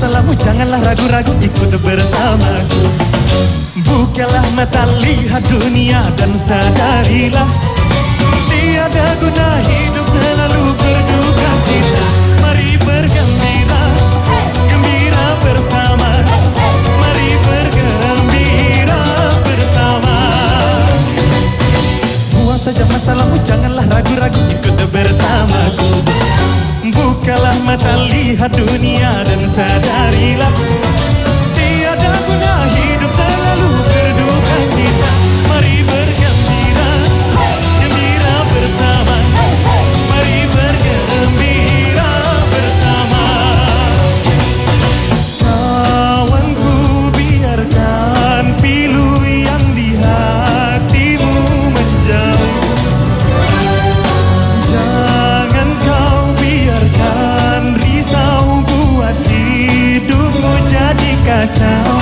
Janganlah ragu-ragu ikut bersamaku. Bukalah mata lihat dunia dan sadarilah. Tiada guna hidup selalu berduka cita. Mari bergembira, gembira bersama. Mari bergembira bersama. Buang saja masalahmu, janganlah ragu-ragu lihat dunia dan sadarilah tiada guna. chao